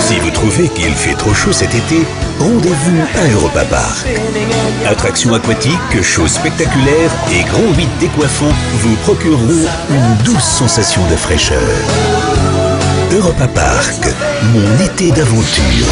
Si vous trouvez qu'il fait trop chaud cet été, rendez-vous à Europa Park. Attractions aquatiques, shows spectaculaires et grands huit décoiffants vous procureront une douce sensation de fraîcheur. Europa Park, mon été d'aventure.